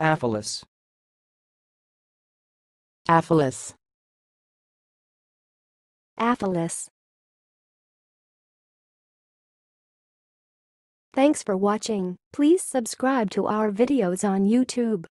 Aphelis. Aphelis. Aphelis. Thanks for watching. Please subscribe to our videos on YouTube.